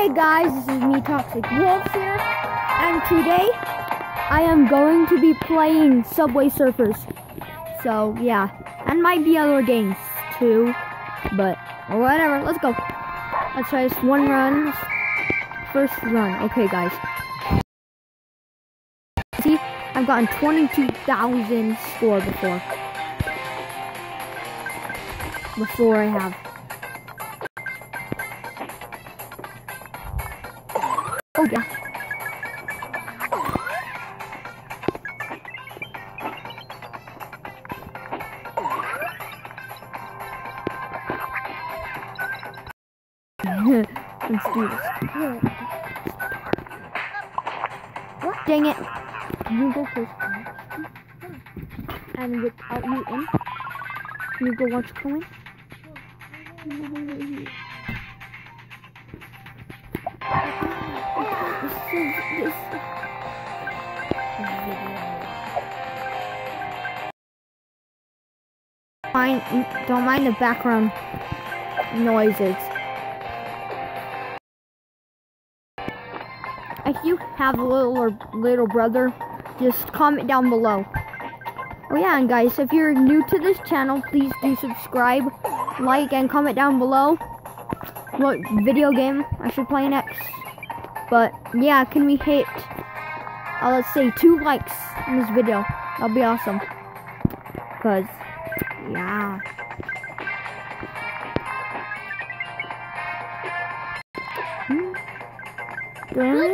Hey guys, this is me, Toxic Wolf here, and today I am going to be playing Subway Surfers. So yeah, and might be other games too, but whatever. Let's go. Let's try this one run. First run. Okay, guys. See, I've gotten 22,000 score before. Before I have. Dang it. You go first. And without you in, you go watch going. This, don't mind the background noises. If you have a little or little brother, just comment down below. Oh yeah, and guys, if you're new to this channel, please do subscribe, like, and comment down below what video game I should play next. But yeah, can we hit, uh, let's say, two likes in this video? That'll be awesome. Because, yeah. Good job,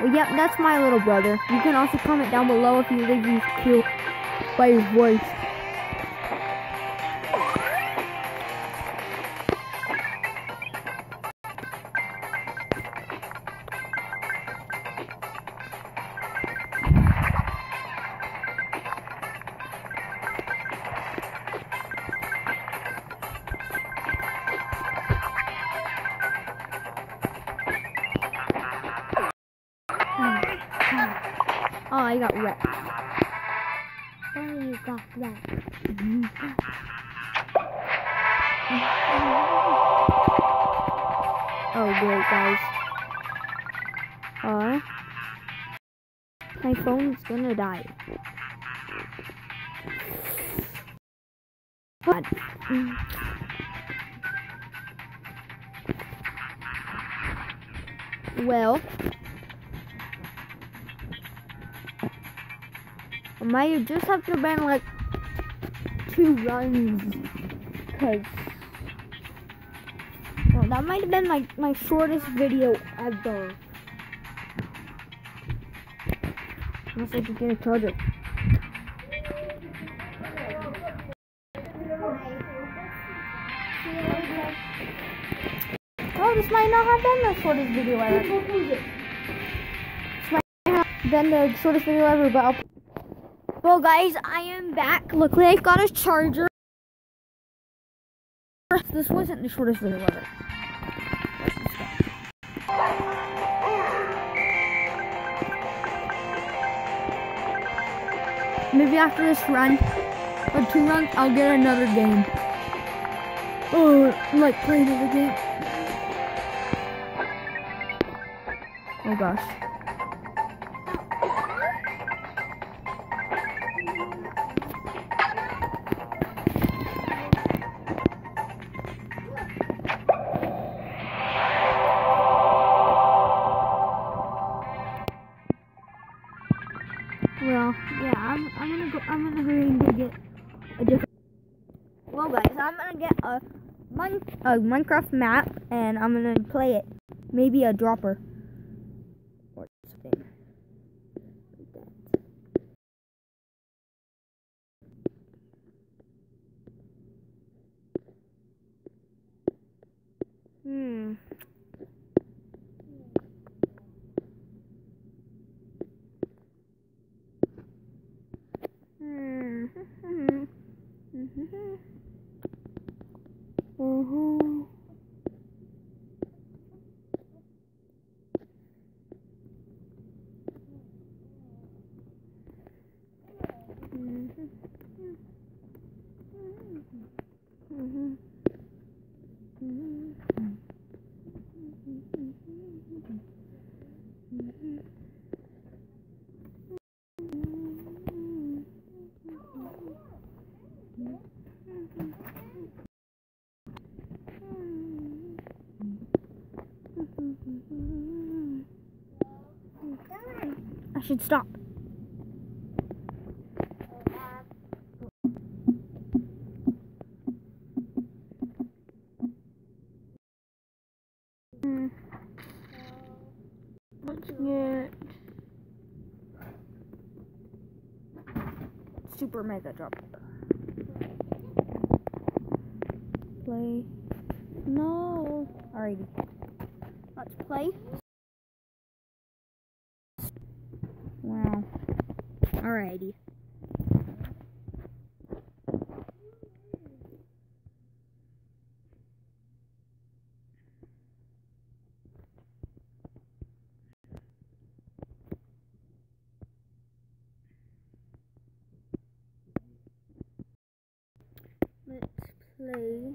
Well, yep, that's my little brother. You can also comment down below if you think he's cute by his voice. I got wrecked. Why you got that? Oh, great, guys. Uh, my phone's gonna die. Well, I might just have to been like two runs, cause well, that might have been like my shortest video ever. Unless I could get a charger. Oh, this might not have been the shortest video ever. This might have been the shortest video ever, but I'll well, guys, I am back. Luckily, I've got a charger. This wasn't the shortest video ever. Maybe after this run, or two runs, I'll get another game. Oh, like playing another game. Oh gosh. A Minecraft map and I'm gonna play it. Maybe a dropper or something. like that. Hmm. Hmm. Mhm. Mhm. Should stop. Let's get super mega drop. Play. No. Alrighty. Let's play. Wow. Alrighty. Let's play.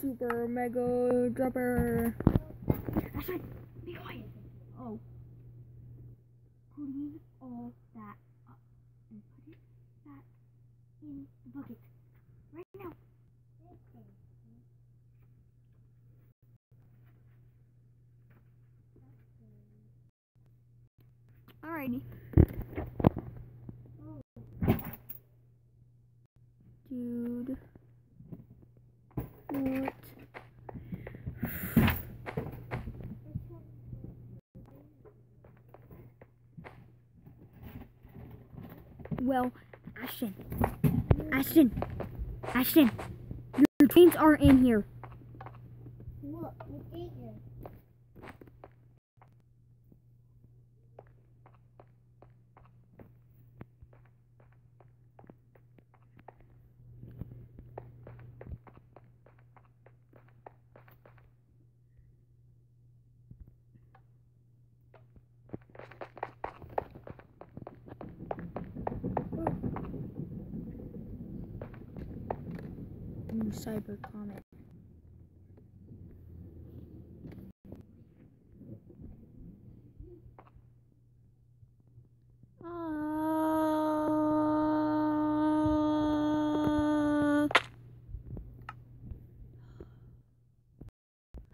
Super Mega Dropper. Ashley, be quiet. Oh. Putting all that up and put it back in the bucket. Right now. Alrighty. Dude. What? Well, Ashton. Ashton. Ashton. Your trains aren't in here. Look, you ate it. Ooh, cyber comet. Uh...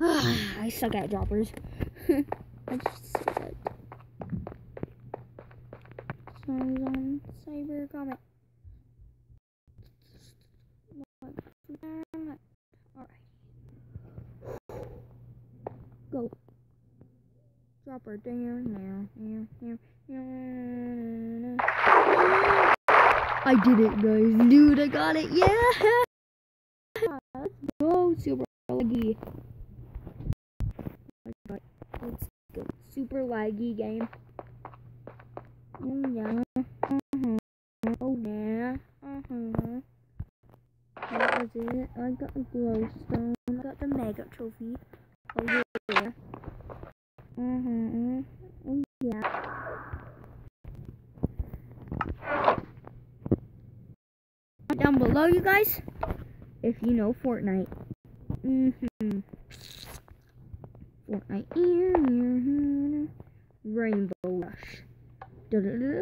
I suck at droppers. I suck at on cyber comet. Go. Dropper there, there, there, there, there. I did it, guys. Dude, I got it. Yeah! Let's go. Super laggy. Let's go. Super laggy game. Oh, yeah. Uh-huh. Oh, yeah. Uh-huh. That was it. I got a glowstone. I got the mega trophy. Oh yeah. Mm-hmm. Down below, you guys, if you know Fortnite. Mm-hmm. Fortnite. Mm-hmm. Rainbow Rush. Da-da-da-da.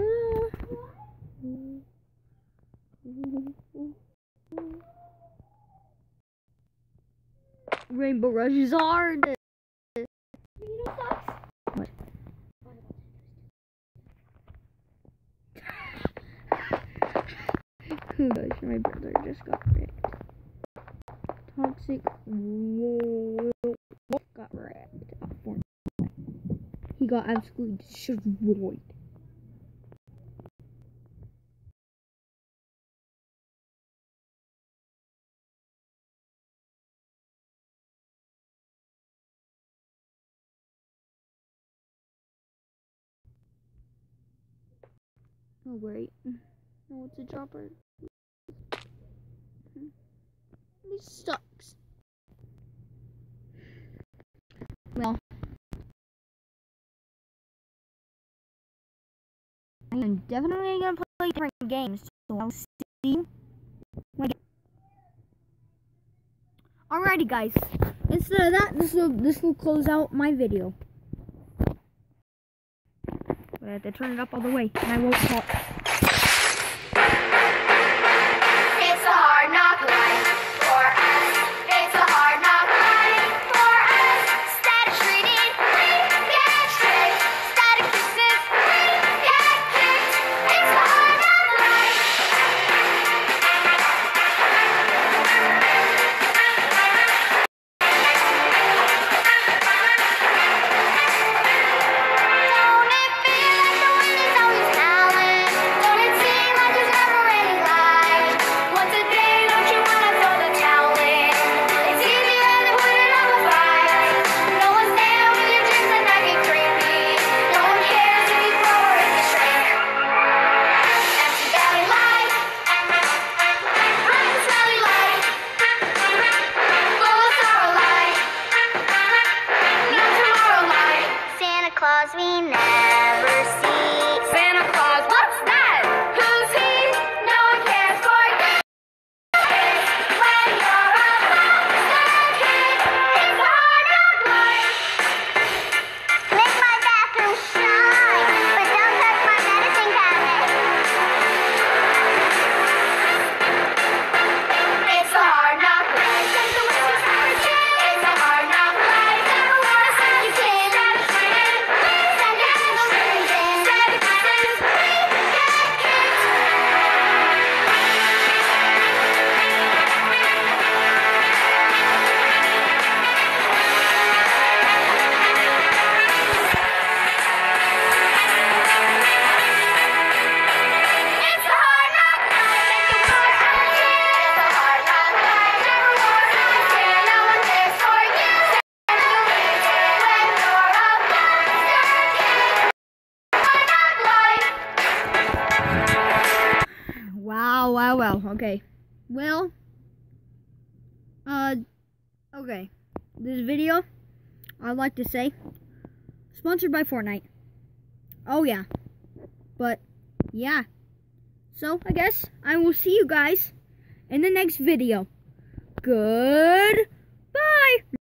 Rainbow Rush is hard. You know sucks? What? Oh gosh, my brother just got wrecked. Toxic Wolf got wrecked. He got absolutely destroyed. Oh wait. No, it's a dropper. This sucks. Well, I'm definitely gonna play different games, so I'll see you. I Alrighty, guys. Instead of uh, that, this will this will close out my video. I have to turn it up all the way, and I won't talk. Oh, wow, wow, okay. Well, uh, okay. This video, I'd like to say, sponsored by Fortnite. Oh, yeah. But, yeah. So, I guess I will see you guys in the next video. Good. Bye.